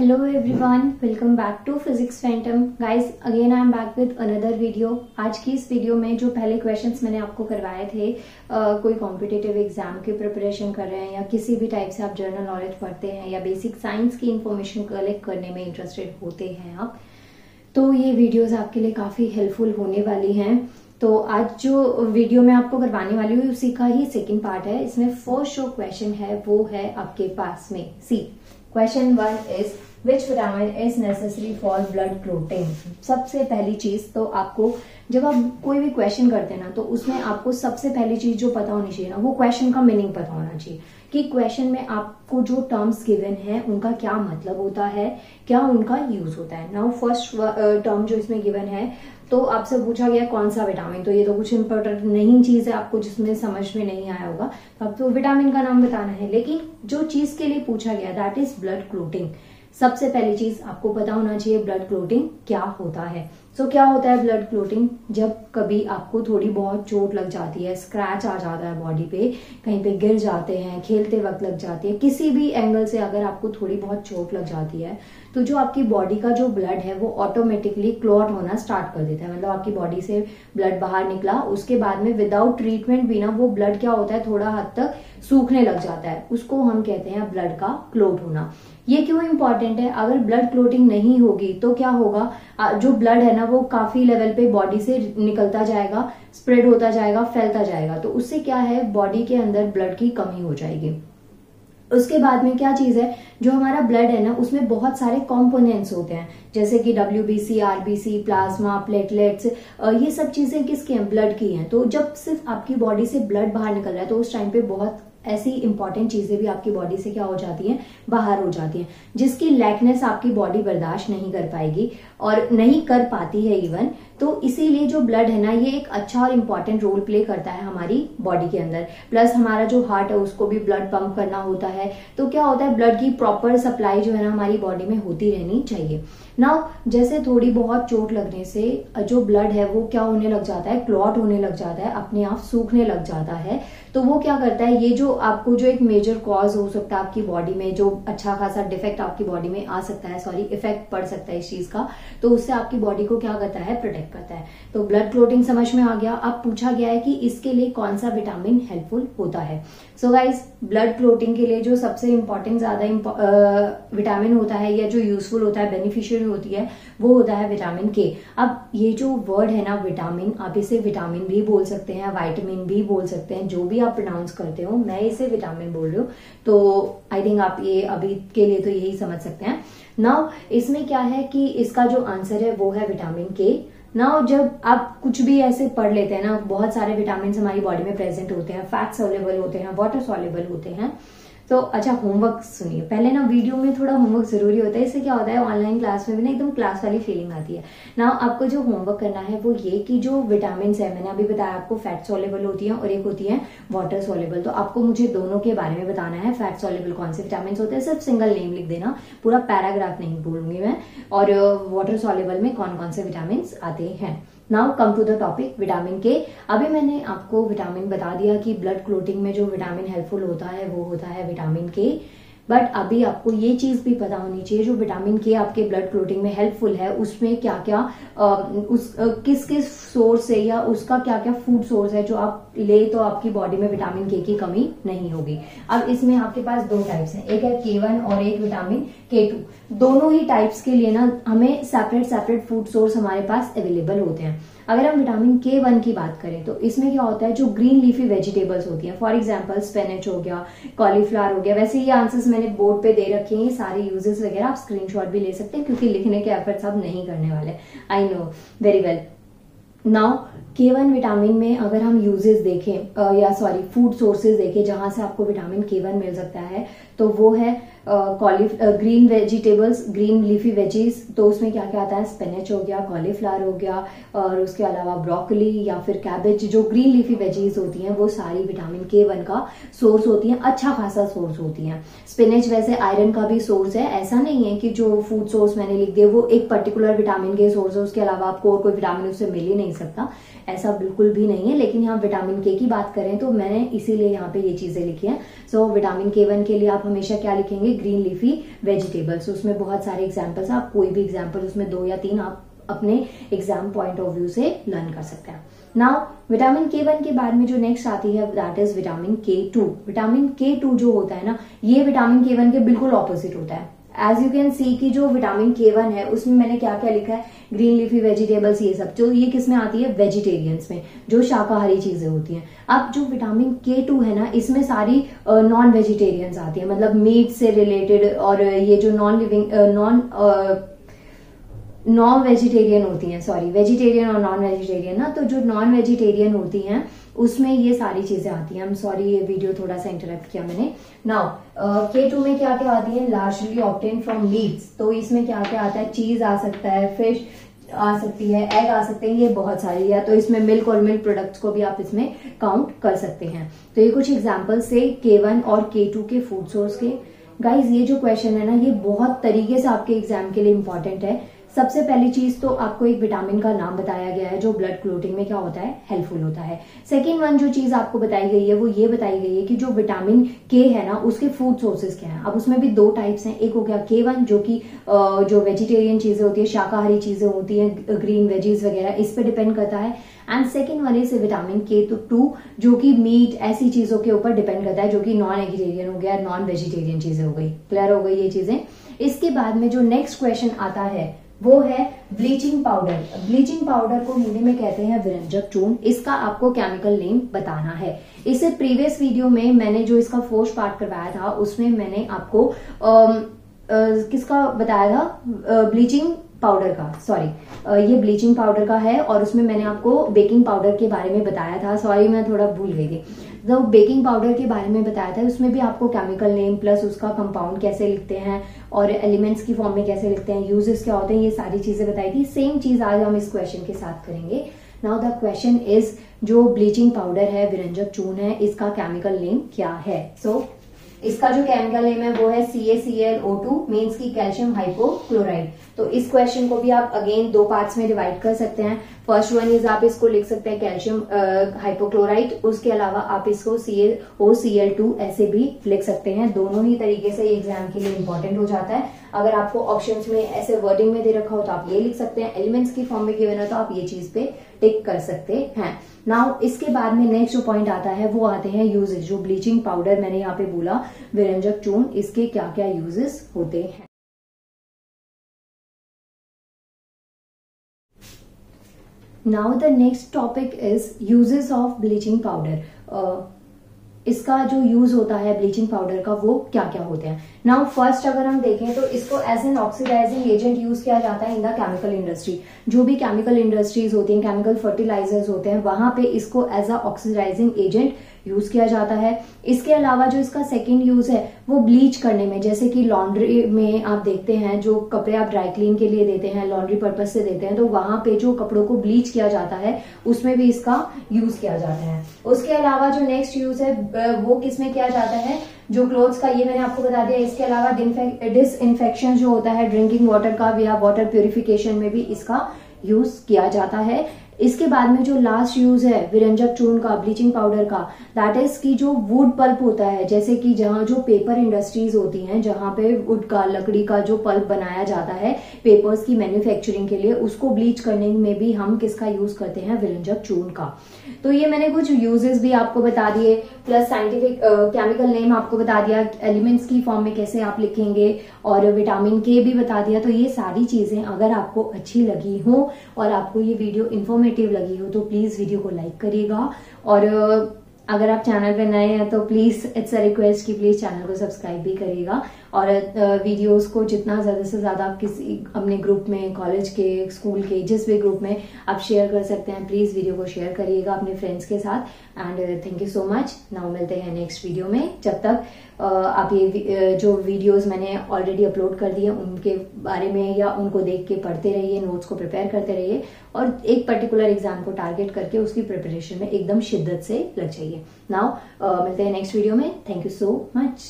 Hello everyone, welcome back to Physics Phantom. Guys, again I am back with another video. आज की इस video में जो पहले क्वेश्चंस मैंने आपको करवाए थे आ, कोई कॉम्पिटेटिव एग्ज़ाम की प्रिपरेशन कर रहे हैं या किसी भी टाइप से आप जर्नल नॉलेज पढ़ते हैं या बेसिक साइंस की इंफॉर्मेशन कलेक्ट करने में इंटरेस्टेड होते हैं आप तो ये वीडियोस आपके लिए काफ़ी हेल्पफुल होने वाली हैं तो आज जो वीडियो मैं आपको करवाने वाली हूँ उसी का ही सेकेंड पार्ट है इसमें फ़र्स्ट जो क्वेश्चन है वो है आपके पास में सी question one is which vitamin is necessary for blood clotting सबसे पहली चीज़ तो आपको, जब आप कोई भी क्वेश्चन करते हैं ना तो उसमें आपको सबसे पहली चीज़ जो पता होनी चाहिए ना, वो क्वेश्चन का मीनिंग पता होना चाहिए कि क्वेश्चन में आपको जो टर्म्स गिवन है, उनका क्या मतलब होता है, क्या उनका यूज़ होता है। नाउ फ़र्स्ट टर्म जो इसमें गिवन है तो आपसे पूछा गया कौन सा विटामिन तो ये तो कुछ इंपॉर्टेंट नहीं चीज़ है आपको, जिसमें समझ में नहीं आया होगा। तो आपको विटामिन का नाम बताना है, लेकिन जो चीज़ के लिए पूछा गया दैट इज़ ब्लड क्लोटिंग सबसे पहली चीज़ आपको पता होना चाहिए ब्लड क्लोटिंग क्या होता है। सो so, क्या होता है ब्लड क्लोटिंग जब कभी आपको थोड़ी बहुत चोट लग जाती है स्क्रैच आ जाता है बॉडी पे कहीं पे गिर जाते हैं खेलते वक्त लग जाती है किसी भी एंगल से अगर आपको थोड़ी बहुत चोट लग जाती है तो जो आपकी बॉडी का जो ब्लड है वो ऑटोमेटिकली क्लॉट होना स्टार्ट कर देता है। मतलब आपकी बॉडी से ब्लड बाहर निकला उसके बाद में विदाउट ट्रीटमेंट भी ना वो ब्लड क्या होता है थोड़ा हद तक सूखने लग जाता है। उसको हम कहते हैं ब्लड का क्लोट होना। ये क्यों इंपॉर्टेंट है? अगर ब्लड क्लोटिंग नहीं होगी तो क्या होगा? जो ब्लड है ना, वो काफ़ी लेवल पे बॉडी से निकलता जाएगा स्प्रेड होता जाएगा, फैलता जाएगा। तो उससे क्या है? बॉडी के अंदर ब्लड की कमी हो जाएगी। उसके बाद में क्या चीज़ है? जो हमारा ब्लड है ना, उसमें बहुत सारे कॉम्पोनेंट्स होते हैं। जैसे कि W B C plasma platelets ये सब चीज़ें किसके हैं? ब्लड की हैं। तो जब सिर्फ़ आपकी बॉडी से ब्लड बाहर निकल रहा है तो उस टाइम पे बहुत ऐसी इंपॉर्टेंट चीज़ें भी आपकी बॉडी से क्या हो जाती हैं? बाहर हो जाती हैं। जिसकी लैकनेस आपकी बॉडी बर्दाश्त नहीं कर पाएगी और नहीं कर पाती है इवन तो इसीलिए जो ब्लड है ना, ये एक अच्छा और इंपॉर्टेंट रोल प्ले करता है हमारी बॉडी के अंदर। प्लस हमारा जो हार्ट है, उसको भी ब्लड पंप करना होता है। तो क्या होता है ब्लड की प्रॉपर सप्लाई जो है ना हमारी बॉडी में होती रहनी चाहिए। ना जैसे थोड़ी बहुत चोट लगने से, जो ब्लड है, वो क्या होने लग जाता है? क्लॉट होने लग जाता है, अपने आप सूखने लग जाता है। तो वो क्या करता है, ये जो आपको जो एक मेजर कॉज हो सकता है आपकी बॉडी में, जो अच्छा खासा डिफेक्ट आपकी बॉडी में आ सकता है सॉरी इफ़ेक्ट पड़ सकता है इस चीज़ का तो उससे आपकी बॉडी को क्या करता है प्रोटेक्ट करता है। तो ब्लड क्लोटिंग समझ में आ गया। अब पूछा गया है कि इसके लिए कौन सा विटामिन हेल्पफुल होता है। सो गाइज़ ब्लड क्लोटिंग के लिए जो सबसे इंपॉर्टेंट ज़्यादा विटामिन होता है या जो यूजफुल होता है बेनिफिशियल होती है, वो होता है विटामिन के अब ये जो वर्ड है ना विटामिन आप इसे विटामिन भी बोल सकते हैं वाइटामिन भी बोल सकते हैं, जो भी आप प्रोनाउंस करते हो, मैं इसे विटामिन बोल रही हूँ तो आई थिंक आप ये अभी के लिए तो यही समझ सकते हैं। नाउ इसमें क्या है कि इसका जो आंसर है वो है विटामिन के नाउ जब आप कुछ भी ऐसे पढ़ लेते हैं ना, बहुत सारे विटामिन हमारी बॉडी में प्रेजेंट होते हैं फैट अवेलेबल होते हैं वाटर सोलेबल होते हैं तो अच्छा होमवर्क सुनिए। पहले ना वीडियो में थोड़ा होमवर्क ज़रूरी होता है। इससे क्या होता है ऑनलाइन क्लास में भी ना एकदम क्लास वाली फीलिंग आती है। ना आपको जो होमवर्क करना है, वो ये कि जो विटामिन है, मैंने अभी बताया आपको फैट सोलेबल होती है और एक होती है वाटर सोलेबल तो आपको मुझे दोनों के बारे में बताना है फैट सोलेबल कौन से विटामिन होते हैं। सिर्फ़ सिंगल नेम लिख देना, पूरा पैराग्राफ नहीं बोलूँगी मैं। और वाटर सोलेबल में कौन कौन से विटामिन आते हैं? Now come to the topic vitamin K अभी मैंने आपको विटामिन बता दिया कि ब्लड क्लोटिंग में जो विटामिन हेल्पफुल होता है, वो होता है विटामिन के बट अभी आपको ये चीज़ भी पता होनी चाहिए, जो विटामिन के आपके ब्लड क्लोटिंग में हेल्पफुल है, उसमें क्या क्या उस किस किस सोर्स से या उसका क्या क्या फ़ूड सोर्स है जो आप ले तो आपकी बॉडी में विटामिन के की कमी नहीं होगी। अब इसमें आपके पास दो टाइप्स हैं, एक है के वन और एक विटामिन के टू दोनों ही टाइप्स के लिए ना, हमें सेपरेट सेपरेट फ़ूड सोर्स हमारे पास अवेलेबल होते हैं। अगर हम विटामिन के वन की बात करें तो इसमें क्या होता है, जो ग्रीन लीफी वेजिटेबल्स होती हैं फॉर एग्ज़ाम्पल स्पेनिच हो गया कॉलीफ्लावर हो गया, वैसे ये आंसर्स मैंने बोर्ड पे दे रखे हैं, ये सारे यूजेस वगैरह आप स्क्रीनशॉट भी ले सकते हैं, क्योंकि लिखने के एफर्ट्स आप नहीं करने वाले। I know very well now K one vitamin में अगर हम यूजेस देखें या सॉरी फ़ूड सोर्सेज देखें, जहाँ से आपको विटामिन के वन मिल सकता है तो वो है कॉलीफ green vegetables green leafy veggies तो उसमें क्या क्या आता है? स्पेनेच हो गया कॉलीफ्लावर हो गया, और उसके अलावा ब्रोकली या फिर कैबेज जो ग्रीन लीफी वेजीज होती हैं, वो सारी विटामिन के वन का सोर्स होती हैं अच्छा खासा सोर्स होती हैं। स्पिनेच वैसे आयरन का भी सोर्स है, ऐसा नहीं है कि जो फ़ूड सोर्स मैंने लिख दिया, वो एक पर्टिकुलर विटामिन के सोर्स है, उसके अलावा आपको और कोई विटामिन उससे मिल ही नहीं सकता। ऐसा बिल्कुल भी नहीं है, लेकिन यहाँ विटामिन के की बात करें तो मैंने इसीलिए यहाँ पे ये चीज़ें लिखी हैं। सो विटामिन के वन के लिए आप हमेशा क्या लिखेंगे? होंगे ग्रीन लीफी वेजिटेबल्स। उसमें बहुत सारे एग्जाम्पल्स आप कोई भी एग्ज़ाम्पल उसमें दो या तीन आप अपने एग्ज़ाम पॉइंट ऑफ़ व्यू से लर्न कर सकते हैं। नाउ विटामिन के वन के बाद में जो नेक्स्ट आती है that is vitamin K two vitamin K two जो होता है ना, ये विटामिन के वन के बिल्कुल ऑपोजिट होता है। एज यू कैन सी कि जो विटामिन के वन है, उसमें मैंने क्या क्या लिखा है? ग्रीन लीफी वेजिटेबल्स ये सब। जो ये किसमें आती है? वेजिटेरियंस में, जो शाकाहारी चीज़ें होती हैं। अब जो विटामिन के टू है ना, इसमें सारी नॉन वेजिटेरियंस आती है। मतलब मीट से रिलेटेड और ये जो non living non non vegetarian होती हैं सॉरी वेजिटेरियन और नॉन वेजिटेरियन ना तो जो नॉन वेजिटेरियन होती हैं उसमें ये सारी चीज़ें आती हैं। आई एम सॉरी ये वीडियो थोड़ा सा इंटरप्ट किया मैंने। नाउ के टू में क्या क्या आती है? लार्जली ऑप्टेन फ्रॉम मीट्स तो इसमें क्या क्या आता है? चीज़ आ सकता है फ़िश आ सकती है एग आ सकते हैं, ये बहुत सारी है। तो इसमें मिल्क और मिल्क प्रोडक्ट्स को भी आप इसमें काउंट कर सकते हैं। तो ये कुछ एग्ज़ाम्पल से के वन और के टू के फ़ूड सोर्स के। गाइज़ ये जो क्वेश्चन है ना, ये बहुत तरीके से आपके एग्ज़ाम के लिए इंपॉर्टेंट है। सबसे पहली चीज़ तो आपको एक विटामिन का नाम बताया गया है, जो ब्लड क्लोटिंग में क्या होता है? हेल्पफुल होता है। सेकेंड वन जो चीज़ आपको बताई गई है, वो ये बताई गई है कि जो विटामिन के है ना, उसके फ़ूड सोर्सेज क्या है? अब उसमें भी दो टाइप्स हैं। एक हो गया के वन जो कि जो वेजिटेरियन चीज़ें होती है, शाकाहारी चीज़ें होती है ग्रीन वेजीज वगैरह, इस पर डिपेंड करता है। एंड सेकेंड वाले से विटामिन के तो टू जो कि मीट ऐसी चीज़ों के ऊपर डिपेंड करता है, जो कि नॉन एगिटेरियन हो गया नॉन वेजिटेरियन चीज़ें हो गई। क्लियर हो गई ये चीज़ें? इसके बाद में जो नेक्स्ट क्वेश्चन आता है वो है ब्लीचिंग पाउडर ब्लीचिंग पाउडर को हिंदी में कहते हैं विरंजक चूर्ण इसका आपको केमिकल नेम बताना है. इसे प्रीवियस वीडियो में मैंने जो इसका फोर्स पार्ट करवाया था उसमें मैंने आपको आ, आ, किसका बताया था? ब्लीचिंग पाउडर का. सॉरी ये ब्लीचिंग पाउडर का है और उसमें मैंने आपको बेकिंग पाउडर के बारे में बताया था. सॉरी मैं थोड़ा भूल गई थी. जो बेकिंग पाउडर के बारे में बताया था उसमें भी आपको केमिकल नेम प्लस उसका कंपाउंड कैसे लिखते हैं और एलिमेंट्स की फॉर्म में कैसे लिखते हैं यूजेस क्या होते हैं ये सारी चीज़ें बताई थी। सेम चीज़ आज हम इस क्वेश्चन के साथ करेंगे। नाउ द क्वेश्चन इज़ जो ब्लीचिंग पाउडर है विरंजक चून है इसका केमिकल नेम क्या है? सो so, इसका जो केमिकल नेम है वो है C A C L O two means की कैल्शियम हाइपोक्लोराइड तो इस क्वेश्चन को भी आप अगेन दो पार्ट्स में डिवाइड कर सकते हैं. फ़र्स्ट वन इज़ आप इसको लिख सकते हैं कैल्शियम हाइपोक्लोराइड उसके अलावा आप इसको C L O C L two ऐसे भी लिख सकते हैं. दोनों ही तरीके से एग्ज़ाम के लिए इंपॉर्टेंट हो जाता है. अगर आपको ऑप्शंस में ऐसे वर्डिंग में दे रखा हो तो आप ये लिख सकते हैं एलिमेंट्स की फॉर्म में गिवन है तो आप ये चीज़ पे टिक कर सकते हैं। नाउ इसके बाद में नेक्स्ट जो पॉइंट आता है, वो आते हैं यूजेज जो ब्लीचिंग पाउडर मैंने यहाँ पे बोला, विरंजक चून इसके क्या क्या यूजेस होते हैं। Now the next topic is uses of bleaching powder इसका जो यूज़ होता है ब्लीचिंग पाउडर का, वो क्या क्या होते हैं? नाउ फ़र्स्ट अगर हम देखें तो इसको as an oxidising agent use किया जाता है इन द केमिकल इंडस्ट्री जो भी केमिकल इंडस्ट्रीज़ होती हैं केमिकल फर्टिलाइजर्स होते हैं, वहाँ पे इसको as a oxidising agent use किया जाता है। इसके अलावा जो इसका सेकेंड यूज़ है, वो ब्लीच करने में, जैसे कि लॉन्ड्री में आप देखते हैं, जो कपड़े आप ड्राई क्लीन के लिए देते हैं लॉन्ड्री पर्पज से देते हैं तो वहाँ पे जो कपड़ों को ब्लीच किया जाता है, उसमें भी इसका यूज़ किया जाता है। उसके अलावा जो नेक्स्ट यूज़ है वो किसमें किया जाता है? जो क्लोथ्स का, ये मैंने आपको बता दिया, इसके अलावा डिस इन्फेक्शन जो होता है ड्रिंकिंग वाटर का या वाटर प्योरिफिकेशन में भी इसका यूज़ किया जाता है। इसके बाद में जो लास्ट यूज़ है, विरंजक चूर्ण का ब्लीचिंग पाउडर का दैट इज़ की जो वुड पल्प होता है, जैसे कि जहाँ जो पेपर इंडस्ट्रीज़ होती हैं, जहाँ पे वुड का, लकड़ी का जो पल्प बनाया जाता है पेपर्स की मैन्युफैक्चरिंग के लिए, उसको ब्लीच करने में भी हम किसका यूज़ करते हैं? विरंजक चूर्ण का। तो ये मैंने कुछ यूजेस भी आपको बता दिए प्लस साइंटिफिक केमिकल नेम आपको बता दिया एलिमेंट्स की फॉर्म में कैसे आप लिखेंगे, और विटामिन के भी बता दिया तो ये सारी चीज़ें अगर आपको अच्छी लगी हो, और आपको ये वीडियो इन्फॉर्मेटिव लगी हो तो प्लीज़ वीडियो को लाइक करिएगा और अगर आप चैनल पे नए हैं तो प्लीज़ इट्स अ रिक्वेस्ट कि प्लीज़ चैनल को सब्सक्राइब भी करिएगा। और वीडियोस को जितना ज़्यादा से ज़्यादा आप किसी, अपने ग्रुप में कॉलेज के स्कूल के, जिस भी ग्रुप में आप शेयर कर सकते हैं प्लीज़ वीडियो को शेयर करिएगा अपने फ्रेंड्स के साथ। And thank you so much now मिलते हैं नेक्स्ट वीडियो में। जब तक आप ये जो वीडियोज़ मैंने ऑलरेडी अपलोड कर दिए, उनके बारे में या उनको देख के पढ़ते रहिए नोट्स को प्रिपेयर करते रहिए। और एक पर्टिकुलर एग्ज़ाम को टारगेट करके उसकी प्रिपरेशन में एकदम शिद्दत से लग जाइए। नाउ मिलते हैं नेक्स्ट वीडियो में थैंक यू सो मच